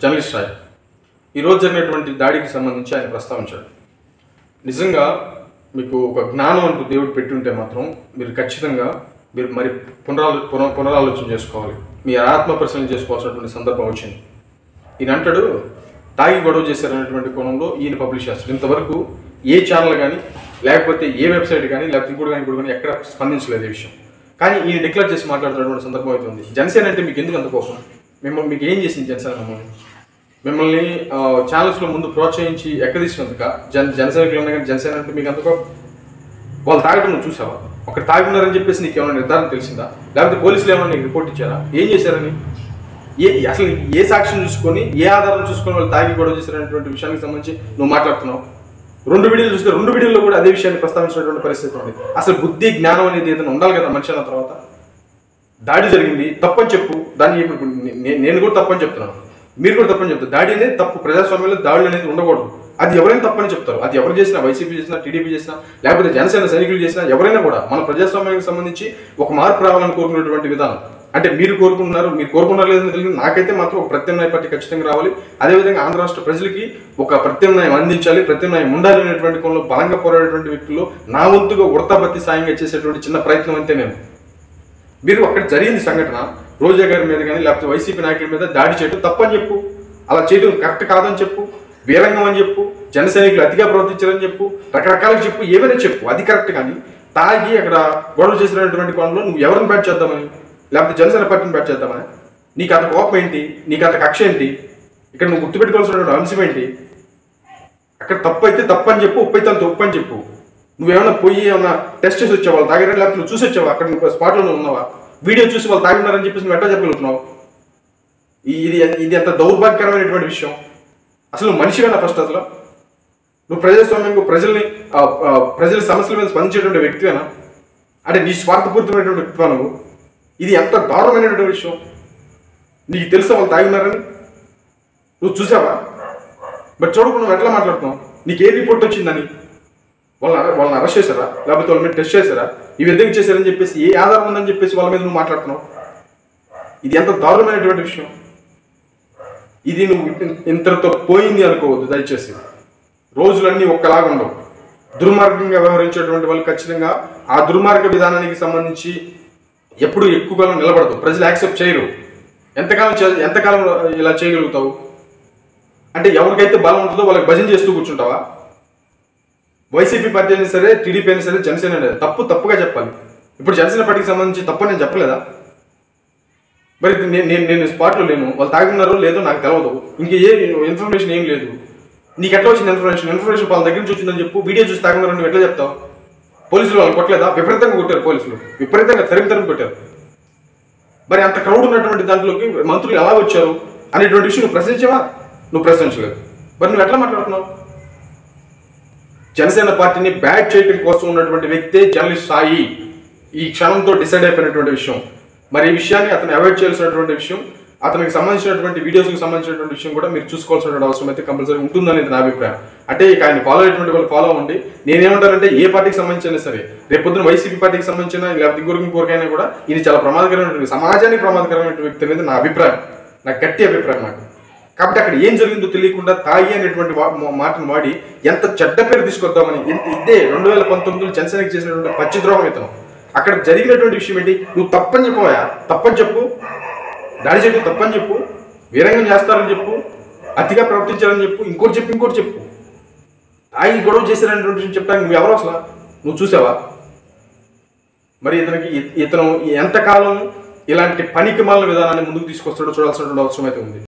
Journalist Roy. ఈరోజు జరిగినటువంటి దాడికి సంబంధించి ఆయన ప్రస్తావించాడు. నిజంగా మీకు ఒక జ్ఞానం అంటూ దేవుడు పెట్టుంటే మాత్రం మీరు ఖచ్చితంగా మీరు మరి పునరాలో పున పునరాలోచన చేసుకోవాలి. మీ ఆత్మ పరిశీలన చేసుకోవాల్సినటువంటి సందర్భం వచ్చింది. ఈయన అంటాడు తాగి గొడవ చేశారనేటువంటి కోణంలో ఈయన పబ్లిష్ చేస్తాడు. ఇంతవరకు ఏ ఛానల్ కానీ లేకపోతే ఏ వెబ్సైట్ కానీ లేకపోతే ఇంకోటి కానీ ఇంకోటి కానీ ఎక్కడ స్పందించలేదు ఈ విషయం. కానీ ఈయన డిక్లేర్ చేసి మాట్లాడుతున్నటువంటి సందర్భం అయితే ఉంది. జనసేన అంటే మీకు ఎందుకు అంత కోపం? మిమ్మల్ని మీకు ఏం చేసింది జనసేన మమ్మల్ని? మిమ్మల్ని ఛానల్స్లో ముందు ప్రోత్సహించి ఎక్కదీసినందుక జన జనసేనకులు ఉన్నా కానీ జనసేన అంటే మీకు అందుకో వాళ్ళు తాగడం నువ్వు చూసావా? అక్కడ తాగున్నారని చెప్పేసి నీకు ఏమైనా నిర్ధారణ తెలిసిందా? లేకపోతే పోలీసులు ఏమైనా నీకు రిపోర్ట్ ఇచ్చారా? ఏం చేశారని? ఏ అసలు ఏ సాక్ష్యం చూసుకొని ఏ ఆధారం చూసుకొని వాళ్ళు తాగి గొడవ చేశారనేటువంటి విషయానికి సంబంధించి నువ్వు మాట్లాడుతున్నావు? రెండు వీడియోలు చూస్తే రెండు వీడియోల్లో కూడా అదే విషయాన్ని ప్రస్తావించినటువంటి పరిస్థితి ఉంది. అసలు బుద్ధి జ్ఞానం అనేది ఏదైనా ఉండాలి కదా మనిషి అన్న తర్వాత? దాడి జరిగింది తప్పని చెప్పు దాన్ని నేను కూడా తప్పని చెప్తున్నాను. మీరు కూడా తప్పని చెప్తారు. దాడి అనేది తప్పు. ప్రజాస్వామ్యంలో దాడులు అనేది ఉండకూడదు. అది ఎవరైనా తప్పని చెప్తారు. అది ఎవరు చేసినా వైసీపీ చేసినా టీడీపీ చేసినా లేకపోతే జనసేన సైనికులు చేసినా ఎవరైనా కూడా మన ప్రజాస్వామ్యానికి సంబంధించి ఒక మార్పు రావాలని కోరుకునేటువంటి విధానం. అంటే మీరు కోరుకుంటున్నారు మీరు కోరుకున్నారు లేదని తెలియదు. నాకైతే మాత్రం ఒక ప్రత్యామ్నాయ పార్టీ ఖచ్చితంగా రావాలి. అదేవిధంగా ఆంధ్ర రాష్ట్ర ప్రజలకి ఒక ప్రత్యామ్నాయం అందించాలి ప్రత్యామ్నాయం ఉండాలి అనేటువంటి కోణంలో బలంగా పోరాడేటువంటి వ్యక్తులు నా వంతుగా ఉడతాపత్తి సాయంగా చేసేటువంటి చిన్న ప్రయత్నం అంతే నేను మీరు అక్కడ జరిగింది సంఘటన రోజా గారి మీద కానీ లేకపోతే వైసీపీ నాయకుల మీద దాడి చేయడం తప్పని చెప్పు. అలా చేయడం కరెక్ట్ కాదని చెప్పు. వీరంగం అని చెప్పు. జన సైనికులు అతిగా ప్రవర్తించారని చెప్పు. రకరకాలుగా చెప్పు. ఏమైనా చెప్పు. అది కరెక్ట్ కానీ తాగి అక్కడ గొడవ చేసినటువంటి కోణంలో నువ్వు ఎవరిని బ్యాట్ చేద్దామని లేకపోతే జనసేన పార్టీని బ్యాట్ చేద్దామని నీకు అంత కోపం ఏంటి? నీకు అంత కక్ష ఏంటి? ఇక్కడ నువ్వు గుర్తుపెట్టుకోవాల్సినటువంటి అంశం ఏంటి? అక్కడ తప్పు అయితే తప్పు అని చెప్పు ఉప్పు అయితే అంత ఉప్పు అని చెప్పు. నువ్వేమైనా పోయి ఏమైనా టెస్ట్ చేసి వచ్చావా? వాళ్ళు లేకపోతే నువ్వు చూసి వచ్చావా? అక్కడ నువ్వు స్పాట్లో ఉన్నావా? వీడియో చూసి వాళ్ళు తాగినారని చెప్పేసి నువ్వు ఎట్లా చెప్పగలుగుతున్నావు? ఇది ఇది ఎంత దౌర్భాగ్యకరమైనటువంటి విషయం. అసలు నువ్వు మనిషివేనా ఫస్ట్ అసలు? నువ్వు ప్రజాస్వామ్యం ప్రజల్ని ప్రజల సమస్యల మీద స్పందించేటువంటి వ్యక్తివేనా? అంటే నీ స్వార్థపూరితమైనటువంటి వ్యక్తివా నువ్వు? ఇది ఎంత దారుణమైనటువంటి విషయం. నీకు తెలుసా వాళ్ళు తాగినారని నువ్వు చూసావా? మరి చూడకుండా నువ్వు ఎట్లా మాట్లాడుతున్నావు? నీకు ఏ రిపోర్ట్ వచ్చిందని? వాళ్ళని వాళ్ళని అరెస్ట్ చేశారా? లేకపోతే వాళ్ళ మీద టెస్ట్ చేశారా? ఇవి ఎందుకు చేశారని చెప్పేసి ఏ ఆధారం ఉందని చెప్పేసి వాళ్ళ మీద నువ్వు మాట్లాడుతున్నావు? ఇది ఎంత దారుణమైనటువంటి విషయం. ఇది నువ్వు ఇంతటితో పోయింది అనుకోవద్దు దయచేసి. రోజులన్నీ ఒక్కలాగా ఉండవు. దుర్మార్గంగా వ్యవహరించేటువంటి వాళ్ళు ఖచ్చితంగా ఆ దుర్మార్గ విధానానికి సంబంధించి ఎప్పుడు ఎక్కువ కాలం నిలబడదు ప్రజలు యాక్సెప్ట్ చేయరు. ఎంతకాలం ఎంతకాలం ఇలా చేయగలుగుతావు? అంటే ఎవరికైతే బలం ఉంటుందో వాళ్ళకి భజన చేస్తూ కూర్చుంటావా? వైసీపీ పార్టీ అయినా సరే టీడీపీ అయినా సరే జనసేన తప్పు తప్పుగా చెప్పాలి. ఇప్పుడు జనసేన పార్టీకి సంబంధించి తప్పు నేను చెప్పలేదా? మరి నేను నేను నేను స్పాట్లో లేను. వాళ్ళు తాగున్నారో లేదో నాకు తెలియదు ఇంక ఏ ఇన్ఫర్మేషన్ ఏం లేదు. నీకు ఎట్లా వచ్చింది ఇన్ఫర్మేషన్ ఇన్ఫర్మేషన్ వాళ్ళ దగ్గర నుంచి వచ్చిందని చెప్పు. వీడియో చూసి తాగున్నారని నువ్వు ఎట్లా చెప్తావు? పోలీసులు వాళ్ళు కొట్టలేదా? విపరీతంగా కొట్టారు పోలీసులు. విపరీతంగా తరిమి తరిమి కొట్టారు. మరి అంత క్రౌడ్ ఉన్నటువంటి దాంట్లోకి మంత్రులు ఎలా వచ్చారు? అనేటువంటి విషయం నువ్వు ప్రశ్నించవా? నువ్వు ప్రశ్నించలేదు. మరి నువ్వు ఎట్లా మాట్లాడుతున్నావు? జనసేన పార్టీని బ్యాట్ చేయడం కోసం ఉన్నటువంటి వ్యక్తే జర్నలిస్ట్ సాయి. ఈ క్షణంతో డిసైడ్ అయిపోయినటువంటి విషయం. మరి ఈ విషయాన్ని అతను అవాయిడ్ చేయాల్సినటువంటి విషయం అతనికి సంబంధించినటువంటి వీడియోస్కి సంబంధించినటువంటి విషయం కూడా మీరు చూసుకోవాల్సినటువంటి అవసరం అయితే కంపల్సరీ ఉంటుందనేది నా అభిప్రాయం. అంటే ఇక ఆయన ఫాలో అయ్యేటువంటి వాళ్ళు ఫాలో అవ్వండి. నేనేమంటానంటే ఏ పార్టీకి సంబంధించిన సరే రేపొద్దున వైసీపీ పార్టీకి సంబంధించిన లేకపోతే గురికి కోరికైనా కూడా ఇది చాలా ప్రమాదకరమైనటువంటి సమాజానికి ప్రమాదకరమైన వ్యక్తి అనేది నా అభిప్రాయం. నా గట్టి అభిప్రాయం నాకు కాబట్టి అక్కడ ఏం జరిగిందో తెలియకుండా తాగి అనేటువంటి మా- మాటను వాడి ఎంత చెడ్డ పేరు తీసుకొద్దామని ఇదే రెండు వేల పంతొమ్మిదిలో జనసేనకి చేసినటువంటి పచ్చిద్రోహం ఇతను. అక్కడ జరిగినటువంటి విషయం ఏంటి? నువ్వు తప్పని చెప్పవా తప్పని చెప్పు. దాడి చేయడం తప్పని చెప్పు. వీరంగం చేస్తారని చెప్పు. అతిగా ప్రవర్తించాలని చెప్పు. ఇంకోటి చెప్పు ఇంకోటి చెప్పు. తాగి గొడవ చేశారనేటువంటి విషయం చెప్పడానికి నువ్వు ఎవరు అసలు? నువ్వు చూసావా? మరి ఇతనికి ఇతను ఎంతకాలం ఇలాంటి పనికి మాలిన విధానాన్ని ముందుకు తీసుకొస్తాడో చూడాల్సినటువంటి అవసరం అయితే ఉంది.